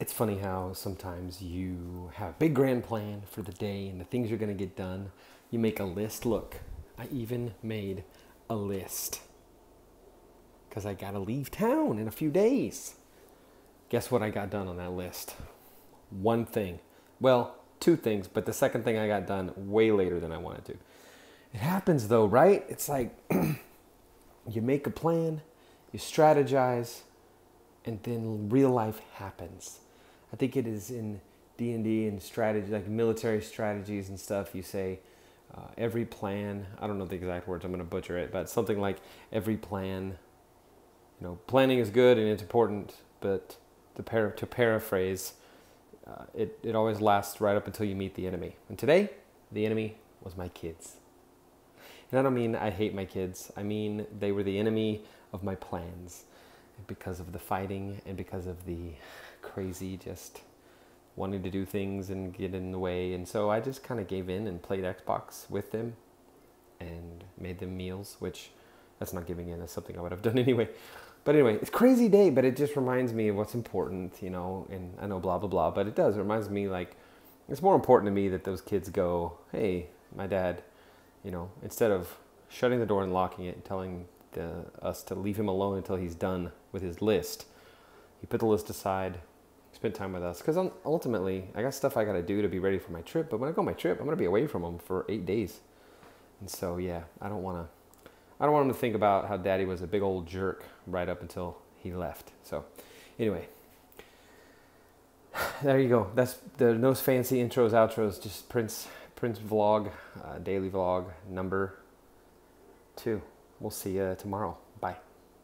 it's funny how sometimes you have a big grand plan for the day and the things you're going to get done. You make a list. Look, I even made a list because I got to leave town in a few days. Guess what I got done on that list? One thing. Well, two things, but the second thing I got done way later than I wanted to. It happens though, right? It's like you make a plan, you strategize, and then real life happens. I think it is in D and D and strategy, like military strategies and stuff. You say uh, every plan. I don't know the exact words. I'm going to butcher it, but something like every plan. You know, planning is good and it's important, but to, par- to paraphrase, uh, it it always lasts right up until you meet the enemy. And today, the enemy was my kids. And I don't mean I hate my kids. I mean they were the enemy of my plans because of the fighting and because of the crazy just wanting to do things and get in the way. And so I just kind of gave in and played Xbox with them and made them meals, which that's not giving in. That's something I would have done anyway. But anyway, it's crazy day, but it just reminds me of what's important, you know, and I know blah, blah, blah, but it does. It reminds me like it's more important to me that those kids go, hey, my dad, you know, instead of shutting the door and locking it and telling the, us to leave him alone until he's done with his list, he put the list aside, spent time with us. Because ultimately, I got stuff I got to do to be ready for my trip. But when I go on my trip, I'm to be away from them for eight days. And so, yeah, I don't want to. I don't want them to think about how Daddy was a big old jerk right up until he left. So, anyway, there you go. That's the no fancy intros, outros. Just Prince Prince vlog, uh, daily vlog number two. We'll see you tomorrow. Bye.